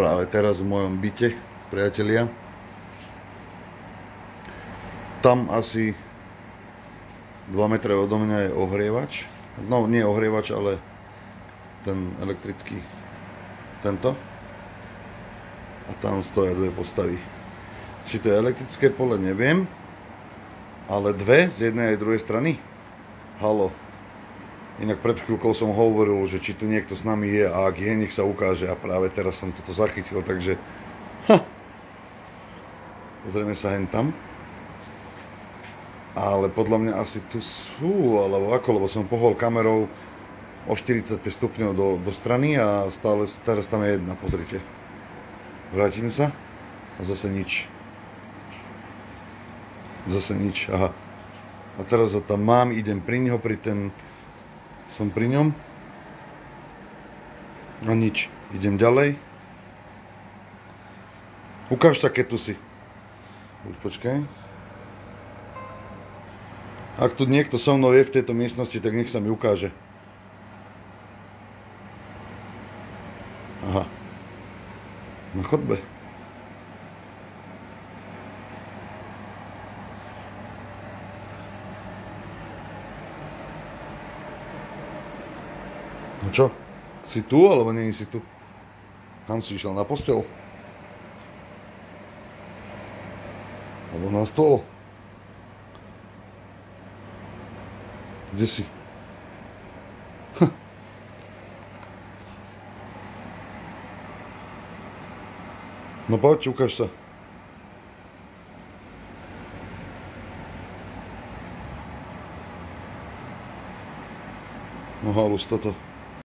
práve teraz v mojom byte, priatelia. Tam asi 2 metre odo mňa je ohrievač. No, nie ohrievač, ale ten elektrický, tento. A tam stoja dve postavy. Či to je elektrické pole, neviem. Ale dve z jednej aj druhej strany. Halo. Inak pred chvíľkou som hovoril, že či tu niekto s nami je a ak je, nech sa ukáže. A práve teraz som toto zachytil, takže... Ha. Pozrieme sa hen tam. Ale podľa mňa asi tu sú, alebo ako, lebo som pohol kamerou o 45 stupňov do, do strany a stále, teraz tam je jedna, pozrite. Vrátime sa a zase nič. Zase nič, aha. A teraz ho tam mám, idem pri neho, pri ten som pri ňom. A nič. Idem ďalej. Ukáž sa, keď tu si. Už počkaj. Ak tu niekto so mnou je v tejto miestnosti, tak nech sa mi ukáže. Aha. Na chodbe. No čo? Si tu, alebo nie si tu? Tam si išiel na postel? Alebo na stôl? Kde si? Hm. No poď, ukáž sa. No halus, toto.